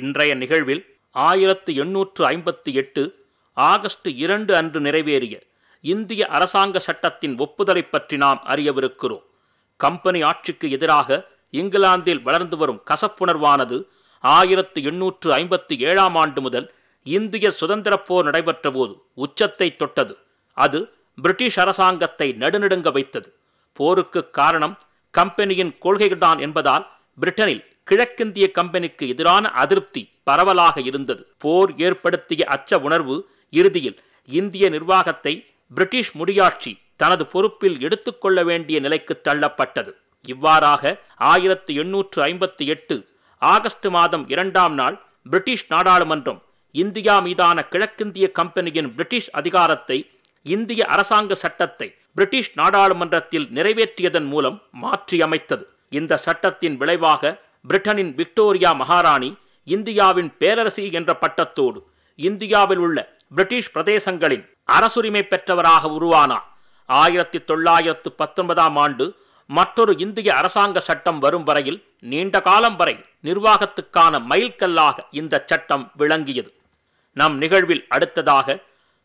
இன்றைய நிகழ்வில் ஆயிரத்து எண்ணூற்று ஐம்பத்தி எட்டு ஆகஸ்ட் இரண்டு அன்று நிறைவேறிய இந்திய அரசாங்க சட்டத்தின் ஒப்புதலை பற்றி நாம் அறியவிருக்கிறோம். கம்பெனி ஆட்சிக்கு எதிராக இங்கிலாந்தில் வளர்ந்து வரும் கசப்புணர்வானது ஆயிரத்து எண்ணூற்று ஐம்பத்தி ஏழாம் ஆண்டு முதல் இந்திய சுதந்திரப் போர் நடைபெற்ற போது உச்சத்தை தொட்டது. அது பிரிட்டிஷ் அரசாங்கத்தை நடுநடுங்க வைத்தது. போருக்கு காரணம் கம்பெனியின் கொள்கைகள்தான் என்பதால் பிரிட்டனில் கிழக்கிந்திய கம்பெனிக்கு எதிரான அதிருப்தி பரவலாக இருந்தது. போர் ஏற்படுத்திய அச்ச உணர்வு இறுதியில் இந்திய நிர்வாகத்தை பிரிட்டிஷ் முடியாட்சி தனது பொறுப்பில் எடுத்துக்கொள்ள வேண்டிய நிலைக்கு தள்ளப்பட்டது. இவ்வாறாக ஆயிரத்து எண்ணூற்று ஐம்பத்தி எட்டு ஆகஸ்ட் மாதம் இரண்டாம் நாள் பிரிட்டிஷ் நாடாளுமன்றம் இந்தியா மீதான கிழக்கிந்திய கம்பெனியின் பிரிட்டிஷ் அதிகாரத்தை இந்திய அரசாங்க சட்டத்தை பிரிட்டிஷ் நாடாளுமன்றத்தில் நிறைவேற்றியதன் மூலம் மாற்றியமைத்தது. இந்த சட்டத்தின் விளைவாக பிரிட்டனின் விக்டோரியா மகாராணி இந்தியாவின் பேரரசி என்ற பட்டத்தோடு இந்தியாவில் உள்ள பிரிட்டிஷ் பிரதேசங்களின் அரசுரிமை பெற்றவராக உருவானார். ஆயிரத்தி தொள்ளாயிரத்து பத்தொன்பதாம் ஆண்டு மற்றொரு இந்திய அரசாங்க சட்டம் வரும் வரையில் நீண்ட காலம் வரை நிர்வாகத்துக்கான மைல்கல்லாக இந்த சட்டம் விளங்கியது. நம் நிகழ்வில் அடுத்ததாக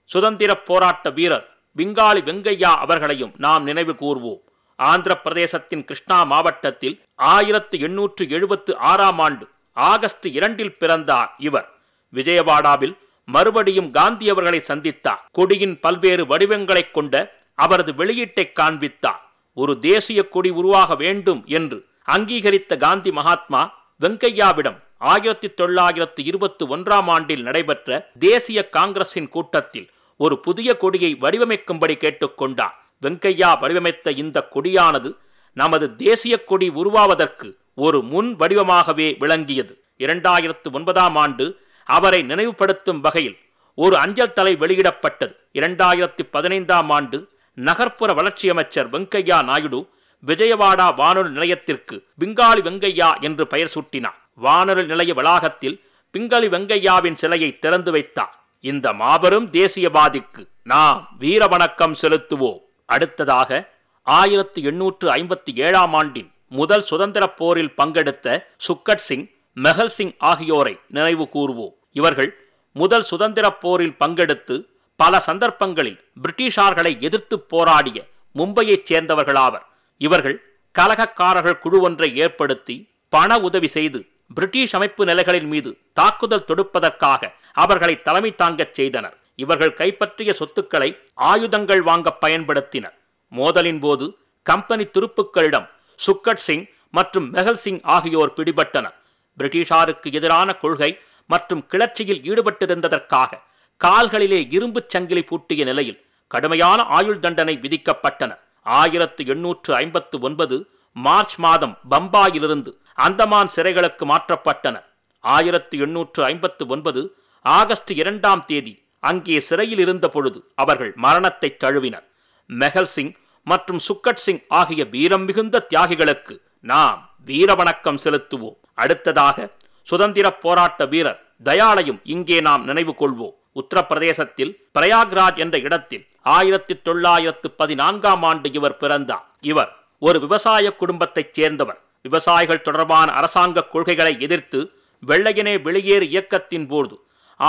சுதந்திர போராட்ட வீரர் விங்காளி வெங்கையா அவர்களையும் நாம் நினைவு கூர்வோம். ஆந்திர பிரதேசத்தின் கிருஷ்ணா மாவட்டத்தில் ஆயிரத்து எண்ணூற்று எழுபத்து ஆறாம் ஆண்டு ஆகஸ்ட் இரண்டில் பிறந்தார் இவர். விஜயவாடாவில் மறுபடியும் காந்தி அவர்களை சந்தித்தார். கொடியின் பல்வேறு வடிவங்களைக் கொண்ட அவரது வெளியீட்டை காண்பித்தார். ஒரு தேசிய கொடி உருவாக வேண்டும் என்று அங்கீகரித்த காந்தி மகாத்மா வெங்கையாவிடம் ஆயிரத்தி தொள்ளாயிரத்து இருபத்தி ஒன்றாம் ஆண்டில் நடைபெற்ற தேசிய காங்கிரசின் கூட்டத்தில் ஒரு புதிய கொடியை வடிவமைக்கும்படி கேட்டுக்கொண்டார் வெங்கையா வடிவமைத்த இந்த கொடியானது நமது தேசிய கொடி உருவாவதற்கு ஒரு முன் வடிவமாகவே விளங்கியது. இரண்டாயிரத்து ஒன்பதாம் ஆண்டு அவரை நினைவுபடுத்தும் வகையில் ஒரு அஞ்சல் தலை வெளியிடப்பட்டது. இரண்டாயிரத்தி பதினைந்தாம் ஆண்டு நகர்ப்புற வளர்ச்சி அமைச்சர் வெங்கையா நாயுடு விஜயவாடா வானொலி நிலையத்திற்கு பிங்காளி வெங்கையா என்று பெயர் சூட்டினார். வானொலி நிலைய வளாகத்தில் பிங்காளி வெங்கையாவின் சிலையை திறந்து வைத்தார். இந்த மாபெரும் தேசியவாதிக்கு நாம் வீர வணக்கம் செலுத்துவோம். அடுத்ததாக ஆயிரத்து எண்ணூற்று ஐம்பத்தி ஏழாம் ஆண்டின் முதல் சுதந்திரப் போரில் பங்கெடுத்த சுக்கட் சிங் மெஹல் சிங் ஆகியோரை நினைவு கூறுவோம் இவர்கள் முதல் சுதந்திரப் போரில் பங்கெடுத்து பல சந்தர்ப்பங்களில் பிரிட்டிஷார்களை எதிர்த்து போராடிய மும்பையைச் சேர்ந்தவர்களாவர். இவர்கள் கலகக்காரர்கள் குழு ஒன்றை ஏற்படுத்தி பண உதவி செய்து பிரிட்டிஷ் அமைப்பு நிலைகளின் மீது தாக்குதல் தொடுப்பதற்காக அவர்களை தலைமை தாங்கச் செய்தனர். இவர்கள் கைப்பற்றிய சொத்துக்களை ஆயுதங்கள் வாங்க பயன்படுத்தினர். மோதலின் போது கம்பெனி துருப்புக்களிடம் சுக்கட் சிங் மற்றும் மெஹல் சிங் ஆகியோர் பிடிபட்டனர். பிரிட்டிஷாருக்கு எதிரான கொள்கை மற்றும் கிளர்ச்சியில் ஈடுபட்டிருந்ததற்காக கால்களிலே இரும்புச் சங்கிலி பூட்டிய நிலையில் கடுமையான ஆயுள் தண்டனை விதிக்கப்பட்டன. ஆயிரத்து எண்ணூற்று ஐம்பத்து ஒன்பது மார்ச் மாதம் பம்பாயிலிருந்து அந்தமான் சிறைகளுக்கு மாற்றப்பட்டன ஆயிரத்து எண்ணூற்று ஐம்பத்து ஒன்பது ஆகஸ்ட் இரண்டாம் தேதி அங்கே சிறையில் இருந்த பொழுது அவர்கள் மரணத்தை தழுவினர். மெஹல் சிங் மற்றும் சுக்கட் சிங் ஆகிய வீரம் மிகுந்த தியாகிகளுக்கு நாம் வீர வணக்கம் செலுத்துவோம். அடுத்ததாக சுதந்திர போராட்ட வீரர் தயாளையும் இங்கே நாம் நினைவு கொள்வோம். உத்தரப்பிரதேசத்தில் பிரயாக்ராஜ் என்ற இடத்தில் ஆயிரத்தி தொள்ளாயிரத்து பதினான்காம் ஆண்டு இவர் பிறந்தார். இவர் ஒரு விவசாய குடும்பத்தைச் சேர்ந்தவர். விவசாயிகள் தொடர்பான அரசாங்க கொள்கைகளை எதிர்த்து வெள்ளையனே வெளியேறு இயக்கத்தின் போது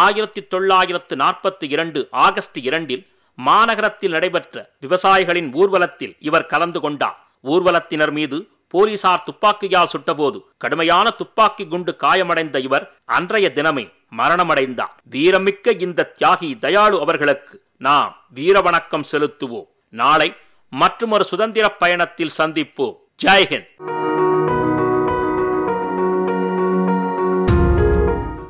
ஆயிரத்தி தொள்ளாயிரத்து நாற்பத்தி இரண்டு ஆகஸ்ட் இரண்டில் மாநகரத்தில் நடைபெற்ற விவசாயிகளின் ஊர்வலத்தில் இவர் கலந்து கொண்டார். ஊர்வலத்தினர் மீது போலீசார் துப்பாக்கியால் சுட்டபோது கடுமையான துப்பாக்கி குண்டு காயமடைந்த இவர் அன்றைய தினமே மரணமடைந்தார். வீரமிக்க இந்த தியாகி தயாளு அவர்களுக்கு நாம் வீரவணக்கம் செலுத்துவோம். நாளை மற்றொரு சுதந்திர பயணத்தில் சந்திப்போம். ஜெய்ஹிந்த்